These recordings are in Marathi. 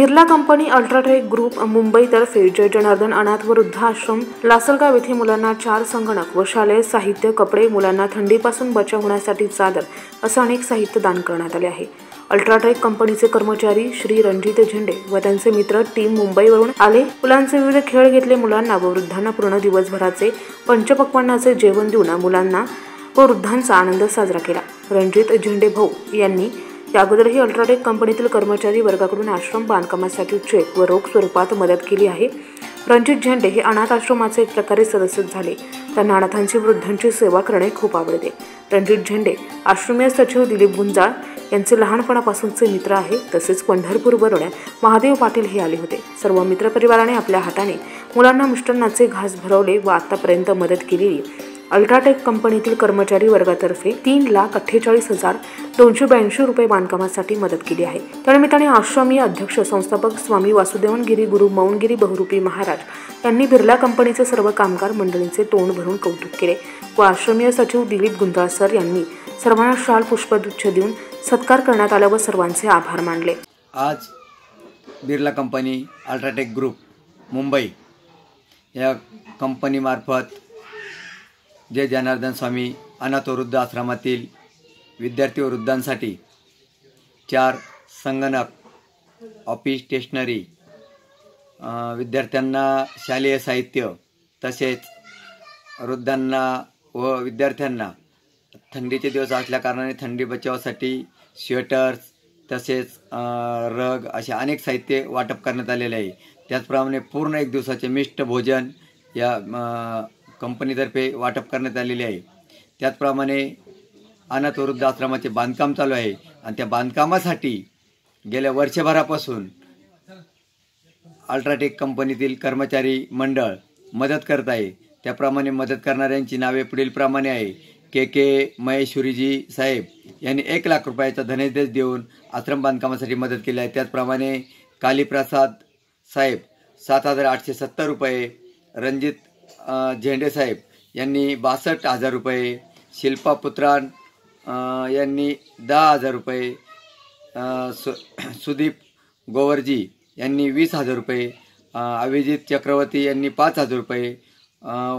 बिर्ला कंपनी अल्ट्राटेक ग्रुप मुंबईतर्फे जय जनार्दन अनाथ व वृद्धाश्रम लासलगाव येथे मुलांना चार संगणक व शालेय साहित्य कपडे मुलांना थंडीपासून बचाव होण्यासाठी चादर असं अनेक साहित्य दान करण्यात आले आहे. अल्ट्राटेक कंपनीचे कर्मचारी श्री रणजित झेंडे व त्यांचे मित्र टीम मुंबईवरून आले. मुलांचे विविध खेळ घेतले मुलांना व वृद्धांना पूर्ण दिवसभराचे पंचपक्वांनाचे जेवण देऊन मुलांना व वृद्धांचा आनंद साजरा केला. रणजित झेंडे भाऊ यांनी या अगोदरही अल्ट्राटेक कंपनीतील कर्मचारी वर्गाकडून आश्रम बांधकामासाठी चेक व रोख स्वरूपात मदत केली आहे. रणजित झेंडे हे अनाथ आश्रमाचे एक प्रकारे सदस्य झाले. त्यांना अनाथांची वृद्धांची सेवा करणे खूप आवडते. रणजित झेंडे आश्रमीय सचिव दिलीप गुंजाळ यांचे लहानपणापासूनचे मित्र आहे. तसेच पंढरपूर पंढरपूरवरून महादेव पाटील हे आले होते. सर्व मित्रपरिवाराने आपल्या हाताने मुलांना मिष्टांनाचे घास भरवले व आतापर्यंत मदत केलेली अल्ट्राटेक कंपनीतील कर्मचारी वर्गातर्फे तीन लाख अठ्ठेचाळीस हजार दोनशे ब्याऐंशी रुपये बांधकामासाठी मदत केली आहे. त्यानिमित्ताने आश्रमीय अध्यक्ष संस्थापक स्वामी वासुदेवन गिरी गुरु मौनगिरी बहुरूपी महाराज यांनी बिर्ला कंपनीचे सर्व कामगार मंडळींचे तोंड भरून कौतुक केले. व आश्रमीय सचिव दिलीप गुंजाळ सर यांनी सर्वांना शाल पुष्पगुच्छ देऊन सत्कार करण्यात आला व सर्वांचे आभार मानले. आज Birla company UltraTech group Mumbai या कंपनीमार्फत जय जनार्दन स्वामी अनाथ वृद्ध आश्रमातील विद्यार्थी व वृद्धांसाठी चार संगणक ऑफिस स्टेशनरी विद्यार्थ्यांना शालेय साहित्य तसेच वृद्धांना व विद्यार्थ्यांना थंडीचे दिवस असल्याकारणाने थंडी बचावासाठी स्वेटर्स तसेच रग असे अनेक साहित्य वाटप करण्यात आलेले आहे. त्याचप्रमाणे पूर्ण एक दिवसाचे मिष्ट भोजन या कंपनीतर्फे वाटप करण्यात आलेले आहे. त्याचप्रमाणे अनाथ वृद्ध आश्रमाचे बांधकाम चालू आहे आणि त्या बांधकामासाठी गेल्या वर्षभरापासून अल्ट्राटेक कंपनीतील कर्मचारी मंडळ मदत करत आहे. त्याप्रमाणे मदत करणाऱ्यांची नावे पुढीलप्रमाणे आहे. के के महेश्वरीजी साहेब यांनी एक लाख रुपयाचा धनादेश देऊन आश्रम बांधकामासाठी मदत केली आहे. त्याचप्रमाणे कालीप्रसाद साहेब सात हजार आठशे सत्तर रुपये रणजित झेंडेसाहेब यांनी बासष्ट हजार रुपये शिल्पा पुत्रान यांनी दहा हजार रुपये सु सुदीप गोवरजी यांनी वीस हजार रुपये अभिजित चक्रवर्ती यांनी पाच हजार रुपये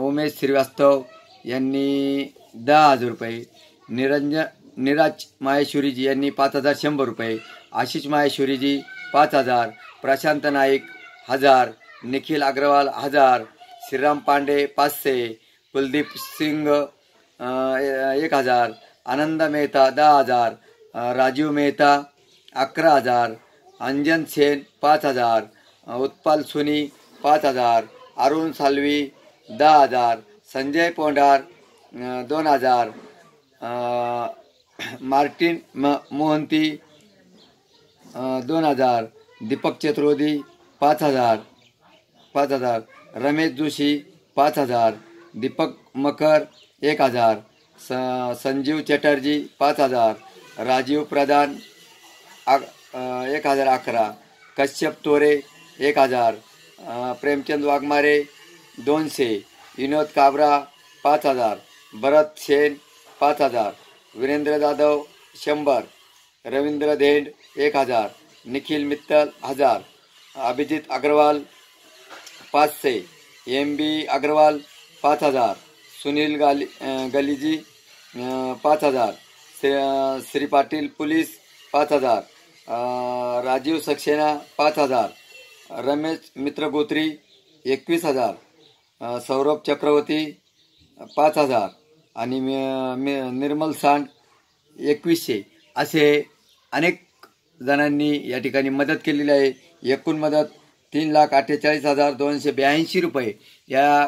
उमेश श्रीवास्तव यांनी दहा हजार रुपये निरंजन निराज माहेश्वरीजी यांनी पाच हजार शंभर रुपये आशिष माहेश्वरीजी पाच हजार प्रशांत नाईक हजार निखिल अग्रवाल हजार श्रीराम पांडे पाचशे कुलदीप सिंग एक हजार आनंद मेहता दहा हजार राजीव मेहता अकरा हजार अंजन सेन पाच हजार उत्पाल उत्पल पाच हजार अरुण साल्वी दहा हजार संजय पोंडार दोन हजार मार्टिन म मोहंती दोन हजार दीपक चतुर्वेदी पाच हजार पाच हजार रमेश जोशी पाच हजार दीपक मकर एक हजार स संजीव चॅटर्जी पाच हजार राजीव प्रधान आ- एक हजार अकरा कश्यप तोरे एक हजार प्रेमचंद वाघमारे दोनशे विनोद काबरा पाच हजार भरत शेन पाच हजार वीरेंद्र जाधव शंभर रवींद्र धेंड एक हजार निखिल मित्तल हजार अभिजित अग्रवाल पाचशे. एम बी अग्रवाल पाच हजार. सुनील गाली गलीजी पाच हजार. श्री श्री पाटील पुलीस पाच हजार. राजीव सक्सेना पाच हजार. रमेश मित्र गोत्री एकवीस हजार. सौरभ चक्रवर्ती पाच हजार. आणि मी- निर्मल सांड एकवीसशे. असे अनेक जणांनी या ठिकाणी मदत केलेली आहे. एकूण मदत तीन लाख अठ्ठेचाळीस हजार दोनशे ब्याऐंशी रुपये या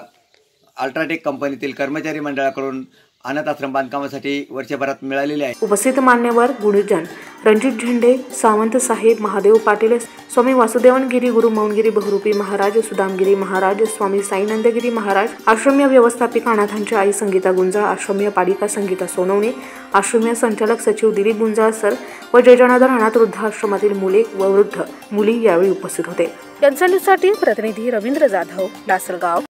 अल्ट्राटेक कंपनीतील कर्मचारी मंडळाकडून अनाथ आश्रम बांधकामासाठी वर्षभरात मिळालेले आहे. उपस्थित मान्यवर गुणीजन रणजित झेंडे सावंत साहेब महादेव पाटील स्वामी वासुदेवनगिरी गुरु मौनगिरी बहुरूपी महाराज सुदामगिरी महाराज स्वामी साईनंदगिरी महाराज आश्रम्य व्यवस्थापिका अनाथांची आई संगीता गुंजाळ आश्रम्य पालिका संगीता सोनवणे आश्रम्य संचालक सचिव दिलीप गुंजाळ सर व जयजनाधर अनाथ वृद्धाश्रमातील मुले व वृद्ध मुली यावेळी उपस्थित होते. यांच्यासाठी प्रतिनिधी रवींद्र जाधव लासलगाव.